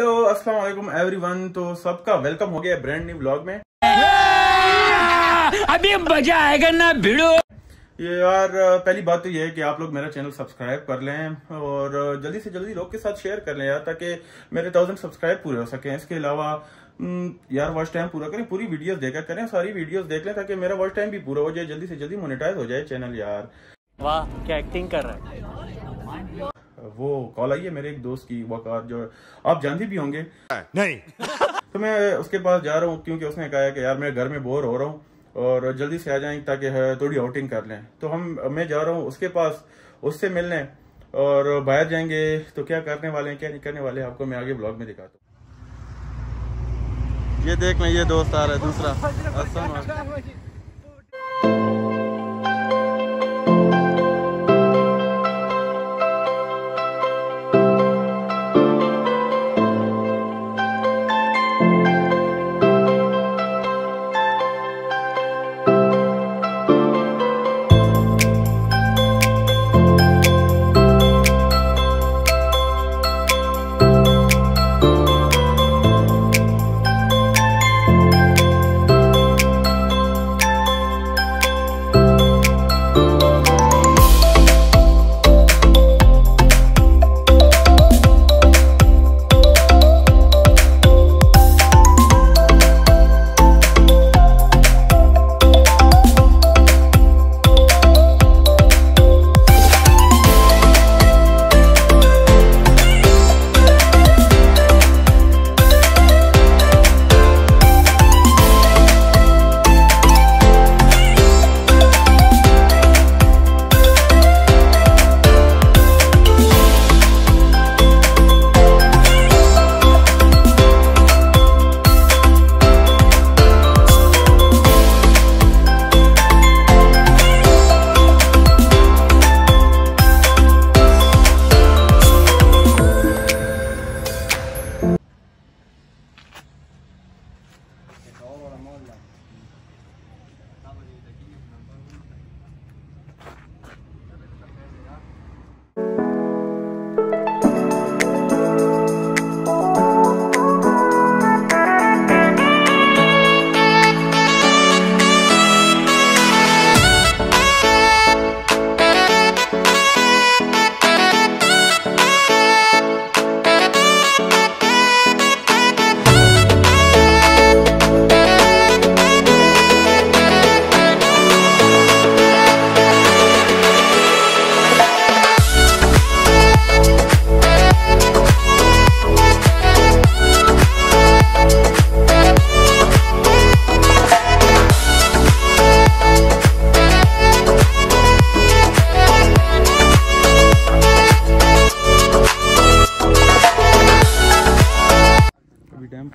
Hello अस्सलाम वालेकुम everyone तो सबका वेलकम हो गया ब्रांड न्यू ब्लॉग में। अभी मज़ा आएगा ना भिड़ो। ये यार पहली बात तो ये है कि आप लोग मेरा चैनल सब्सक्राइब कर लें और जल्दी से जल्दी लोग के साथ शेयर कर लें यार ताकि मेरे थाउज़ेंड सब्सक्राइब पूरे हो सकें। इसके अलावा हम्म, यार वॉच टाइम पूरा करें पूरी वीडियोस देखा करें सारी वीडियोस देख लें ताकि मेरा वॉच टाइम भी पूरा हो जाए जल्दी से जल्दी मोनेटाइज हो जाए चैनल यार। वाह क्या एक्टिंग कर रहा है? वो कॉल आई है मेरे एक दोस्त की वकार जो आप जानते भी होंगे। नहीं। तो मैं उसके पास जा रहा हूँ क्योंकि उसने कहा है कि यार मैं घर में बोर हो रहा हूँ और जल्दी से आ जाएँ ताकि थोड़ी आउटिंग कर लें। तो हम मैं जा रहा हूँ उसके पास उससे मिलने और बाहर जाएँगे। तो क्या करने वाले हैं क्या नहीं करने वाले हैं आपको मैं आगे ब्लॉग में दिखाता हूँ। ये देख लें ये दोस्त आ रहा है दूसरा।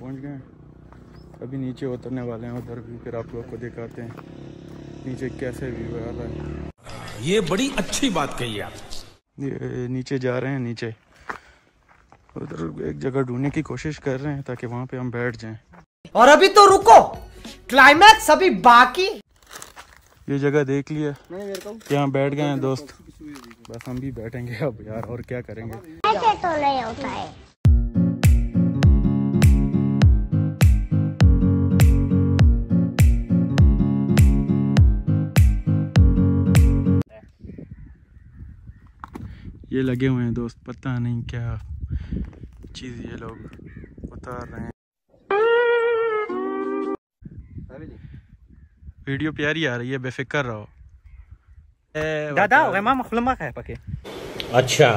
पहुँच गए अभी नीचे उतरने वाले हैं उधर भी फिर आप लोग को दिखाते हैं नीचे कैसे व्यू आ रहा है। ये बड़ी अच्छी बात कही आप। ये नीचे जा रहे हैं नीचे। उधर एक जगह ढूँढने की कोशिश कर रहे हैं ताकि वहाँ पे हम बैठ जाएँ। और अभी तो रुको क्लाइमैक्स अभी बाकी। ये जगह देख लिया यहाँ बैठ गए हैं दोस्त। बस हम भी बैठेंगे अब यार और क्या करेंगे? ऐसे तो नहीं होता है। ये लगे हुए हैं दोस्त पता नहीं क्या चीज़ ये लोग उतार रहे हैं। वीडियो प्यारी आ रही है बेफिक्र रहो। दादा memang lemak है। pakai अच्छा।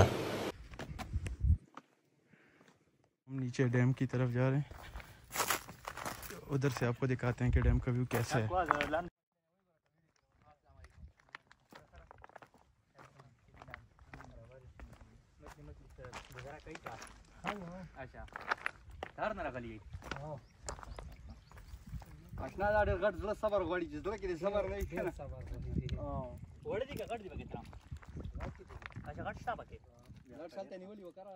हम नीचे डैम की तरफ़ जा रहे हैं। उधर से आपको दिखाते हैं कि डैम का व्यू कैसा है। अच्छा धर ना खाली असना जाडे गट जला सबर गोडी जला किती सबर नाही के ना ओढ दी का कट दी बघितला अच्छा कट सा बघे गट चालते निवली वो करा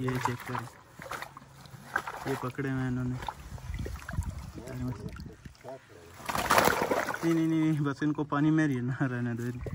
ये चेक करें ये पकड़े हुए इन्होंने। नहीं नहीं नहीं बस इनको पानी में रहना रहने दो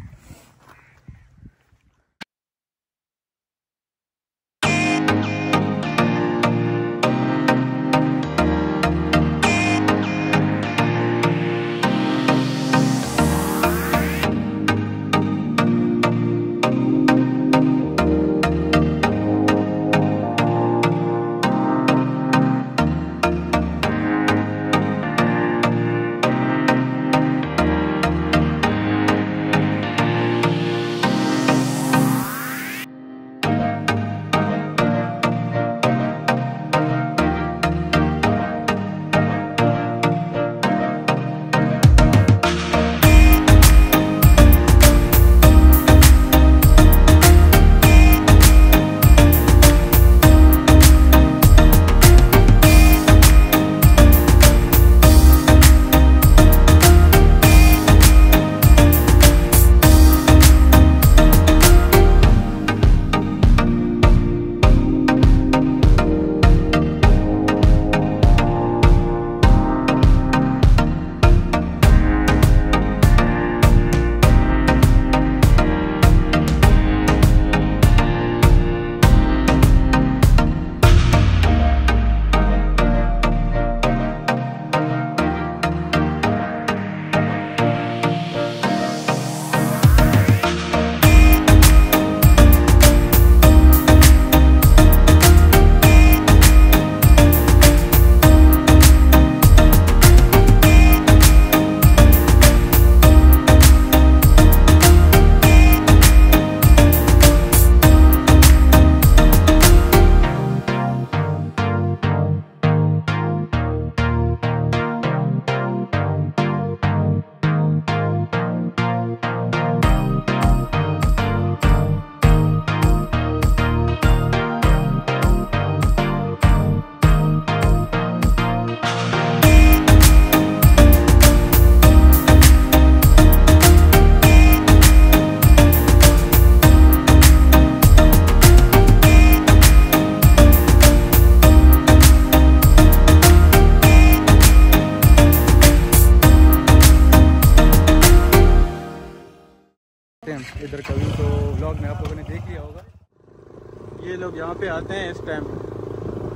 लोग यहाँ पे आते हैं इस टाइम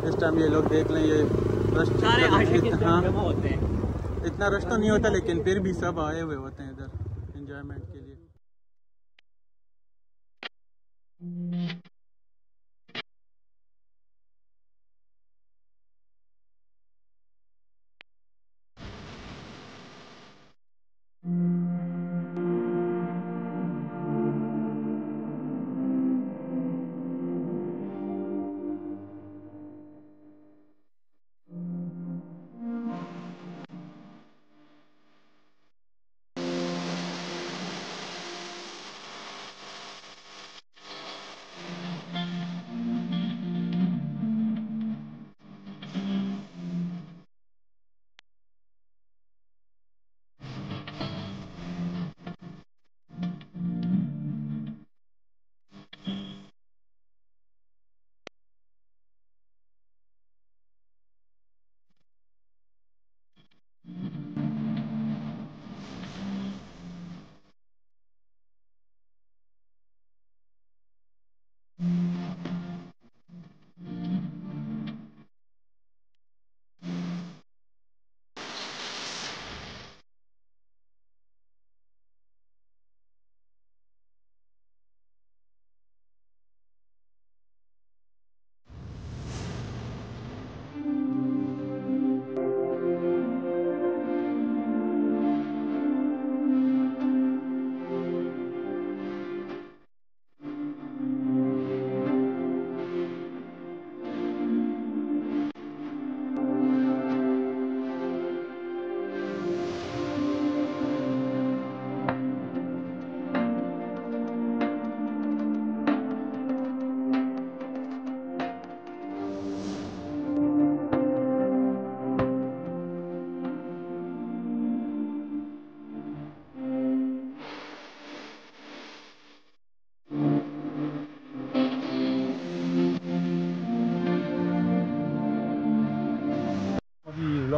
इस टाइम ये लोग देख लें ये रश हाँ। हैं। इतना रश तो नहीं होता लेकिन फिर भी सब आए हुए होते हैं इधर इंजॉयमेंट के लिए।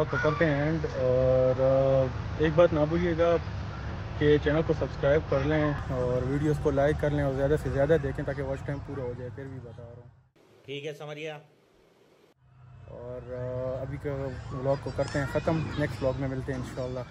को करते हैं एंड और एक बात ना भूलिएगा कि चैनल को सब्सक्राइब कर लें और वीडियोस को लाइक कर लें और ज़्यादा से ज़्यादा देखें ताकि वॉच टाइम पूरा हो जाए फिर भी बता रहा हूँ। ठीक है समझिए और अभी के व्लॉग को करते हैं ख़त्म। नेक्स्ट व्लॉग में मिलते हैं इंशाल्लाह।